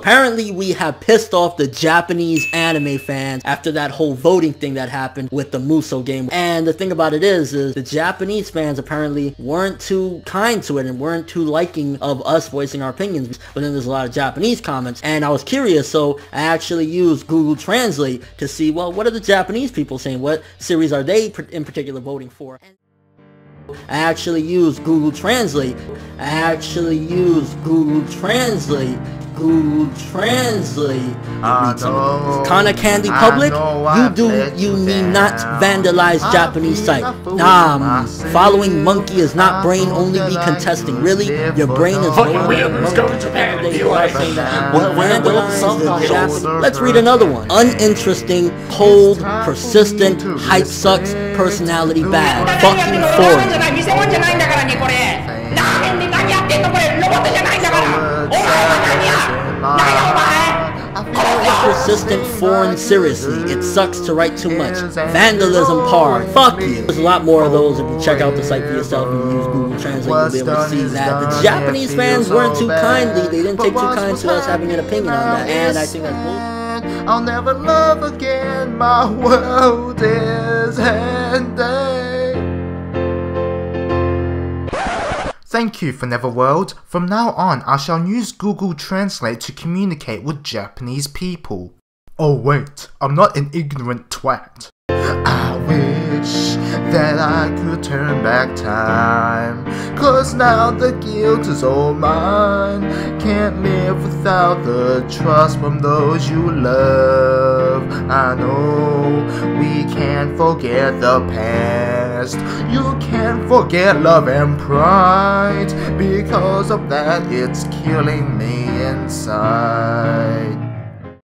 Apparently, we have pissed off the Japanese anime fans after that whole voting thing that happened with the Muso game. And the thing about it is, is the Japanese fans apparently weren't too kind to it and weren't too liking of us voicing our opinions. But then there's a lot of Japanese comments. And I was curious, so I actually used Google Translate to see, well, what are the Japanese people saying? What series are they in particular voting for? And I actually used Google Translate. I actually used Google Translate Google Translate. Kana Candy Public, you do you need not vandalize Japanese site. Nah, following monkey is not brain only be contesting. Really, your brain is Fucking Williams going to Japan. Let's read another one. Uninteresting, cold, persistent, hype sucks, personality bad, fucking foreign. Persistent foreign seriously. It sucks to write too much. Vandalism par. Fuck you. There's a lot more of those if you check out the site for yourself and use Google Translate. You'll be able to see that. The Japanese fans weren't too kindly. They didn't take too kind to us having an opinion on that. And I think that's bullshit. I'll never love again. My world is ending. Thank you ForneverWorld. From now on, I shall use Google Translate to communicate with Japanese people. Oh wait, I'm not an ignorant twat. I wish that I could turn back time. Cause now the guilt is all mine. Can't live without the trust from those you love. I know we can't forget the past. You can't forget love and pride. Because of that, it's killing me inside.